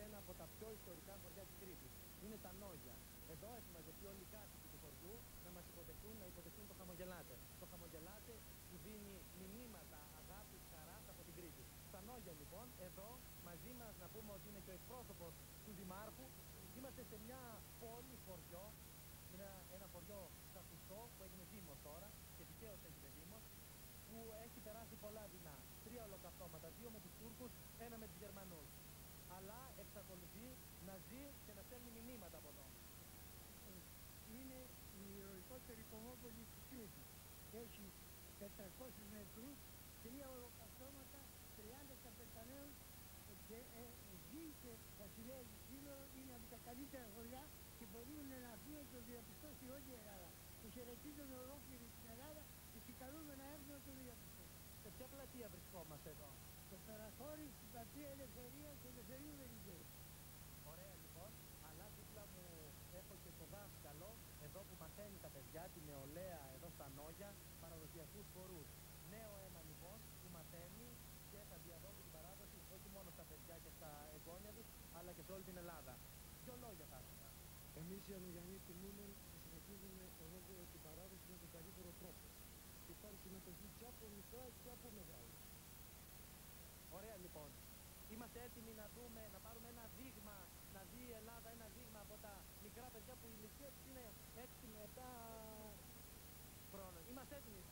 σε ένα από τα πιο ιστορικά χωριά της Κρήτης. Είναι τα Νόγια. Εδώ έχουν μαζευτεί όλοι οι κάτοικοι του χωριού να μας υποδεχτούν, να υποδεχτούν το Χαμογελάτε. Το Χαμογελάτε που δίνει μηνύματα αγάπης, χαράς από την Κρήτη. Στα Νόγια λοιπόν, εδώ μαζί μας να πούμε ότι είναι και ο εκπρόσωπος του Δημάρχου. Είμαστε σε μια πόλη, χωριό, ένα, ένα χωριό Σαφουστό που έγινε Δήμος τώρα και δικαίως έγινε Δήμος που έχει περάσει πολλά δεινά. Τρία ολοκαυτώματα, δύο με τους Τούρκους, ένα με τους Γερμανούς. Αλλά εξακολουθεί να ζει και να στέλνει μηνύματα από εδώ. είναι η ηρωικότερη κομμόπολη της Κρήτης. Έχει 400 μέτρους, τρία ολοκαυτώματα, 30 καπεταναίους και ε, ζει και βασιλεύει σύνορο, είναι από τα καλύτερα χωριά και μπορούν να βγουν να το διαπιστώσει όλη η Ελλάδα. Και χαιρετίζουμε ολόκληρη την Ελλάδα και συγχαρούμε να έρθουν να το διαπιστώσουν. Σε ποια πλατεία βρισκόμαστε εδώ; Το παραχώρη στην πλατεία Ελευθερίας και Ελευθερίου Βενιζέλου. Ωραία λοιπόν, αλλά δίπλα μου έχω και το δάσκαλο, εδώ που μαθαίνει τα παιδιά, τη νεολαία εδώ στα Νόγια, παραδοσιακούς χορούς. Νέο αίμα λοιπόν που μαθαίνει και θα διαδώσει την παράδοση όχι μόνο στα παιδιά και στα εγγόνια τους, αλλά και σε όλη την Ελλάδα. Δύο λόγια θα ήθελα. Εμείς οι Ανογιανοί τιμούμε και συνεχίζουμε εδώ την παράδοση με τον καλύτερο τρόπο. Υπάρχει συμμετοχή και από μικρά και από μεγάλα. Ωραία λοιπόν. Είμαστε έτοιμοι να δούμε, να πάρουμε ένα δείγμα, να δει η Ελλάδα ένα δείγμα από τα μικρά παιδιά που η ηλικία τους είναι 6 με 7 χρόνων. Είμαστε έτοιμοι.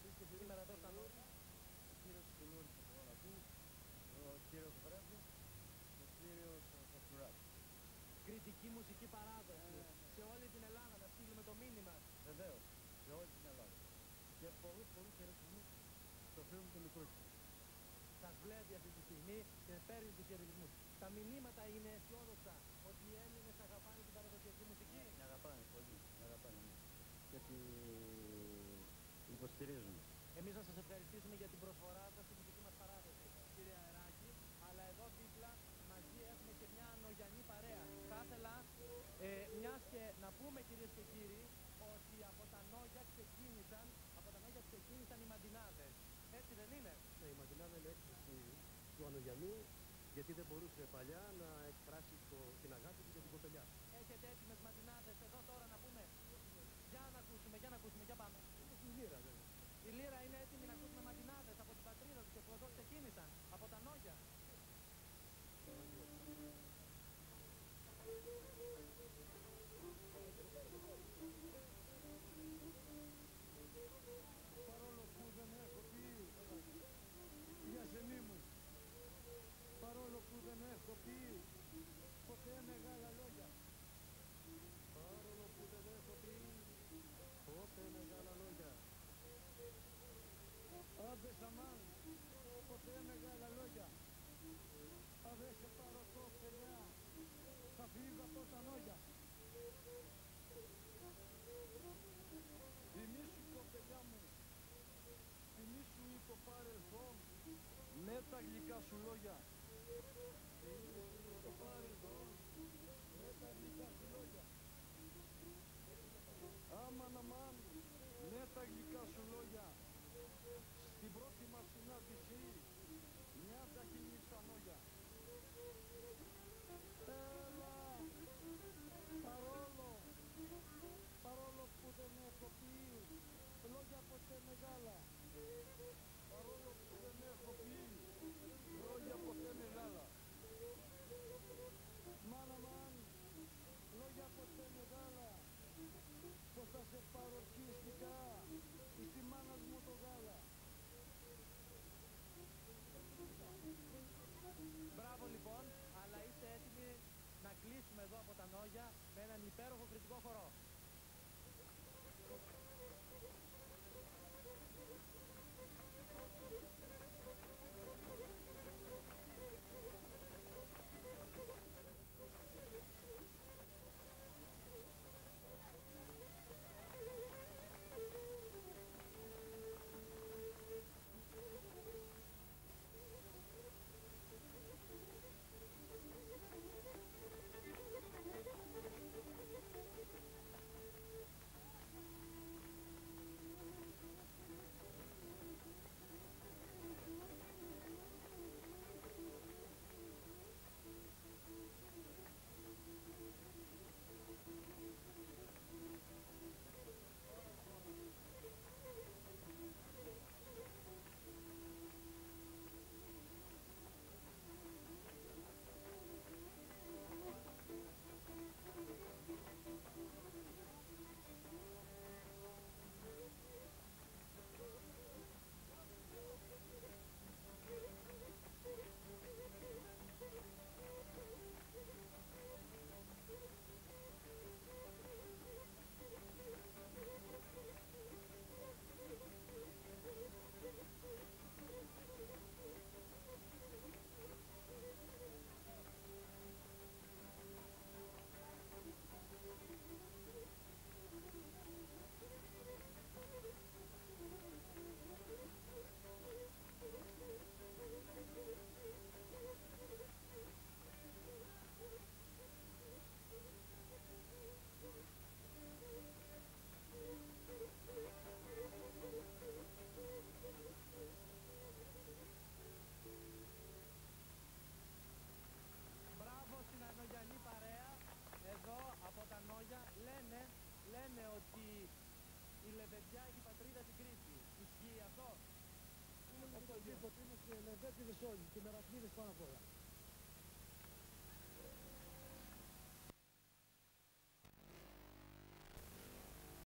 Που είστε σήμερα εδώ στα Νότια. Ο κύριος Κουλούρης από τον Ακού, ο κύριος Βρέφος, ο κύριος Φαστουράκης. Κριτική μουσική παράδοση Ε, ναι. σε όλη την Ελλάδα, να στείλουμε το μήνυμα. Βεβαίως, σε όλη την Ελλάδα. Και πολλούς πολλούς χαιρετισμούς στο φίλο μου του Λουκρούκη. Σας βλέπει αυτή τη στιγμή και παίρνει τους χαιρετισμούς. Τα μηνύματα είναι αισιόδοξα ότι οι Έλληνες αγαπάνε την παραδοσιακή μουσική. Με αγαπάνε πολύ, με αγαπάνε. ναι. Και τη υποστηρίζουν. Εμείς να σας ευχαριστήσουμε για την προσφορά σας στην δική μας παράδοση, κύριε Αεράκη, αλλά εδώ δίπλα μαζί έχουμε και μια ανογιανή παρέα. Θα ήθελα, ε, και να πούμε κύριε και κύριοι, ότι από τα νόγια ξεκίνησαν, από τα νόγια ξεκίνησαν οι μαντινάδες. Έτσι δεν είναι; Ναι, η μαντινάδα είναι έκθεση του ανογιανού, γιατί δεν μπορούσε παλιά να εκφράσει το, την αγάπη του και την κοπελιά. Έχετε έτοιμες μαντινάδες εδώ τώρα να πούμε. Για να ακούσουμε, για να ακούσουμε, για πάμε. Είναι στη λύρα, βέβαια. Η Λύρα είναι έτοιμη να ακούσουμε μαντινάδες από την πατρίδα τους και που εδώ ξεκίνησαν, από τα νόγια. παρόλο που δεν έχω πει για ζεμή μου παρόλο που δεν έχω πει ποτέ μεγάλα λόγια Παρόλο που δεν έχω πει πότε μεγάλα λόγια. Άντε σαμάν ποτέ μεγάλα λόγια αν δεν σε πάρω το παιδιά θα φύγω από τα νόγια. Θυμήσου κοπελιά μου Θυμήσου ή το παρελθόν με τα γλυκά σου λόγια. Θυμήσου το παρελθόν με τα γλυκά σου λόγια. Άμαν αμάν με τα γλυκά σου λόγια Στην πρώτη μας συνάντηση μια τα χείλη στα νόγια Έλα παρόλο παρόλο που δεν έχω πει λόγια ποτέ μεγάλα. Παρόλο που δεν έχω πει λόγια ποτέ μεγάλα μάνα μάν λόγια ποτέ μεγάλα πως θα σε πάρω κιστικά εις τη μάνας μου το γάλα Μπράβο λοιπόν, αλλά είστε έτοιμοι να κλείσουμε εδώ από τα νόγια με έναν υπέροχο κριτικό χορό. Λένε, λένε ότι η λεβεδιά έχει πατρίδα στην Κρήτη. Ισχύει αυτό; Οπωσδήποτε είμαστε λεβέντιδες όλοι και μερακλείδες πάνω απ' όλα